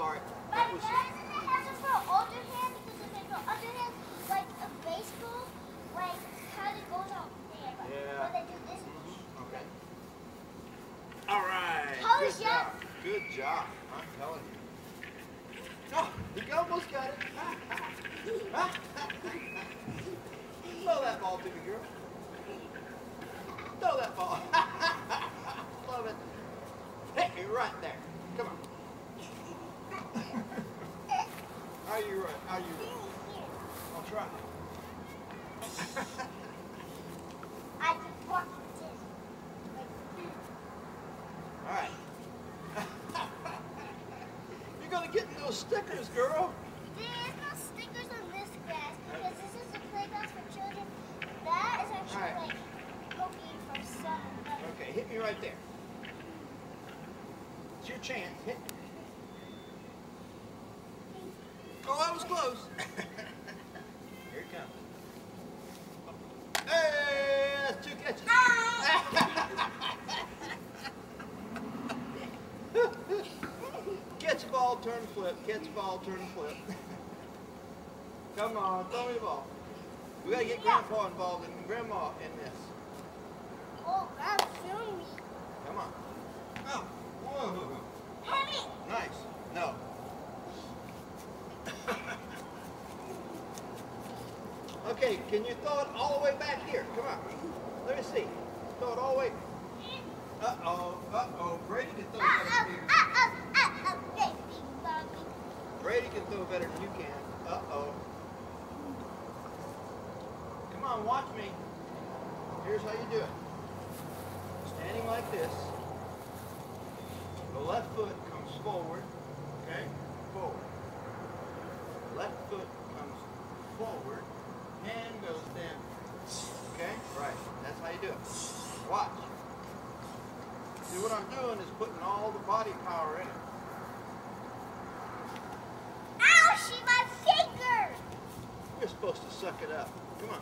sorry. But That was, doesn't it have to for underhand? Because if it's for underhand, like a baseball, like kind of goes out there. But Yeah. when they do this, mm-hmm. okay. All right. How Good job. Good job. I'm telling you. Oh, you almost got it. Throw that ball to me, girl. Throw that ball. Love it. Hit me right there. Come on. Are you uh, right? Are you right? I'll try. I just walk this. All right. You're gonna get those stickers, girl. There is no stickers on this grass because this is a playground for children. That is actually Alright. like for. Okay, hit me right there. It's your chance. Hit. Oh, that was close. Here it comes. Hey, that's two catches. Catch ball, turn flip. Catch ball, turn flip. Come on, throw me the ball. We gotta get Grandpa involved and Grandma in this. oh, Grand's filming me. Come on. Oh, whoa. Heavy. Nice. No. Okay, can you throw it all the way back here? Come on. Let me see. Throw it all the way. Uh-oh. Uh-oh. Brady can throw better than you. uh oh, uh oh, baby, mommy. Brady can throw better than you can. Uh-oh. Come on, watch me. Here's how you do it. Standing like this. The left foot comes forward. Okay? Forward. Left foot comes forward. Hand goes down. Okay? Right. That's how you do it. Watch. See what I'm doing is putting all the body power in it. Ow, she my finger. You're supposed to suck it up. Come on.